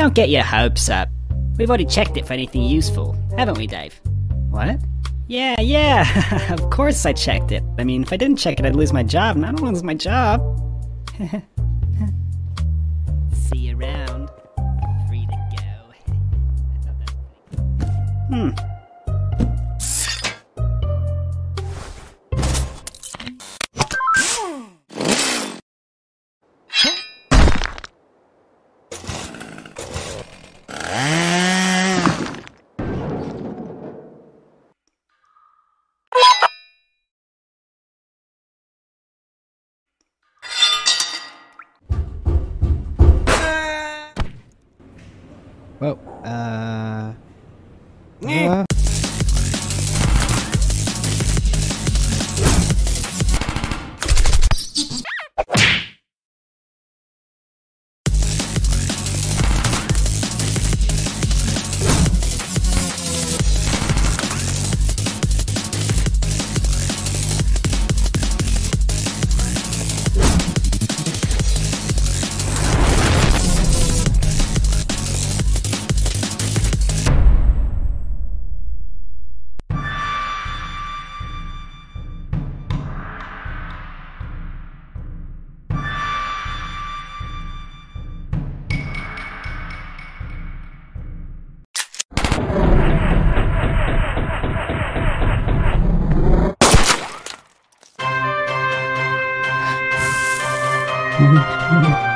Don't get your hopes up. We've already checked it for anything useful, haven't we, Dave? What? Yeah, yeah. of course I checked it. I mean, if I didn't check it, I'd lose my job, and I don't want to lose my job. See you around. Free to go. hmm. Whoa. Uh. uh. Mm-hmm.